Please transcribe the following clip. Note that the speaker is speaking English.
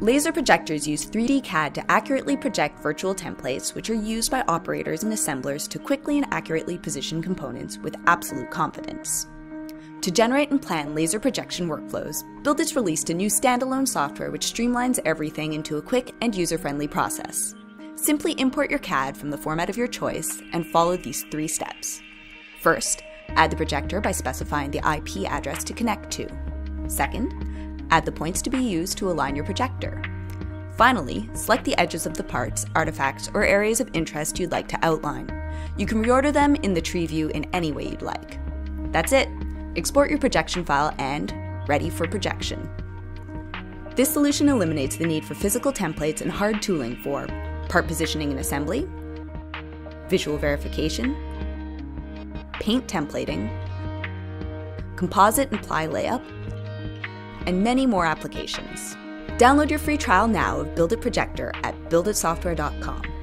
Laser projectors use 3D CAD to accurately project virtual templates, which are used by operators and assemblers to quickly and accurately position components with absolute confidence. To generate and plan laser projection workflows, BuildIT released a new standalone software which streamlines everything into a quick and user friendly process. Simply import your CAD from the format of your choice and follow these three steps. First, add the projector by specifying the IP address to connect to. Second, add the points to be used to align your projector. Finally, select the edges of the parts, artifacts, or areas of interest you'd like to outline. You can reorder them in the tree view in any way you'd like. That's it! Export your projection file and ready for projection. This solution eliminates the need for physical templates and hard tooling for part positioning and assembly, visual verification, paint templating, composite and ply layup, and many more applications. Download your free trial now of Build BuildIT Projector at builditsoftware.com.